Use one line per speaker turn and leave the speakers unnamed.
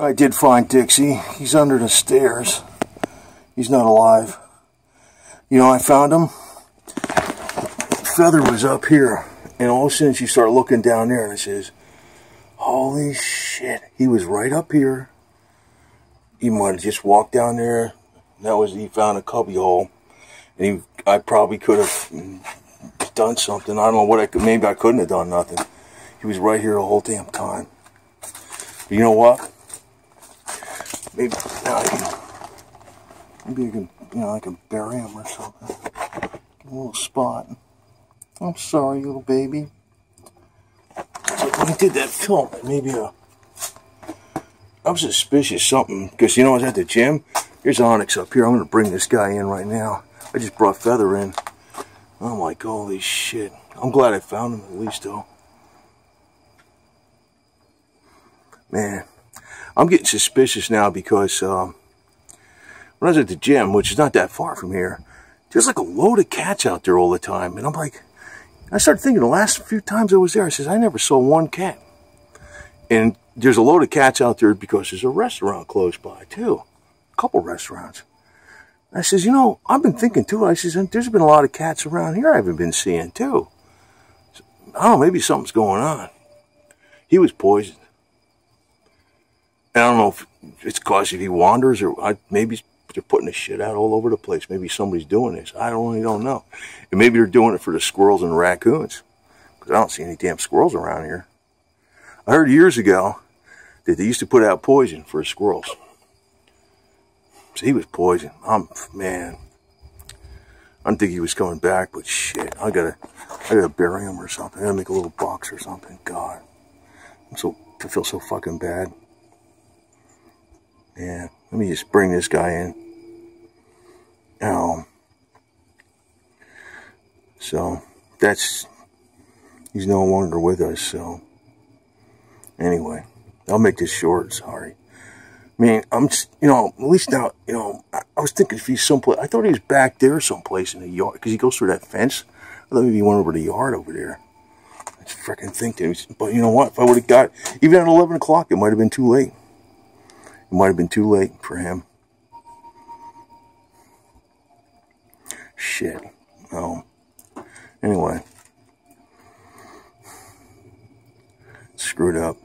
I did find Dixie. He's under the stairs. He's not alive. You know, I found him. Feather was up here. And all of a sudden she started looking down there and I says, Holy shit. He was right up here. He might have just walked down there. That was, he found a cubby hole. And he, I probably could have done something. I don't know what I could, maybe I couldn't have done nothing. He was right here the whole damn time. But you know what? Maybe now I can, maybe I can, you know, I can bury him or something. a little spot. I'm sorry, little baby. So when I did that film, maybe uh, I was suspicious something because you know I was at the gym. Here's Onyx up here. I'm gonna bring this guy in right now. I just brought Feather in. I'm like, holy shit. I'm glad I found him at least though. Man, I'm getting suspicious now because um, when I was at the gym, which is not that far from here, there's like a load of cats out there all the time. And I'm like, I started thinking the last few times I was there, I says, I never saw one cat. And there's a load of cats out there because there's a restaurant close by too. A couple restaurants. I says, you know, I've been thinking too. I says, there's been a lot of cats around here I haven't been seeing too. I don't know, maybe something's going on. He was poisoned. I don't know if it's cause if he wanders or I, maybe they're putting the shit out all over the place. Maybe somebody's doing this. I don't really don't know. And maybe they're doing it for the squirrels and the raccoons. Because I don't see any damn squirrels around here. I heard years ago that they used to put out poison for squirrels. So he was poisoned. I'm man. I didn't think he was coming back, but shit, I gotta, I gotta bury him or something. I gotta make a little box or something. God, I'm so, I feel so fucking bad. Yeah, let me just bring this guy in. Um, so that's, he's no longer with us. So anyway, I'll make this short. Sorry. I mean, I'm you know, at least now, you know, I, I was thinking if he's someplace, I thought he was back there someplace in the yard, because he goes through that fence. I thought maybe he went over the yard over there. I freaking think that, but you know what, if I would have got, even at 11 o'clock, it might have been too late. It might have been too late for him. Shit. Oh. Anyway. Screwed up.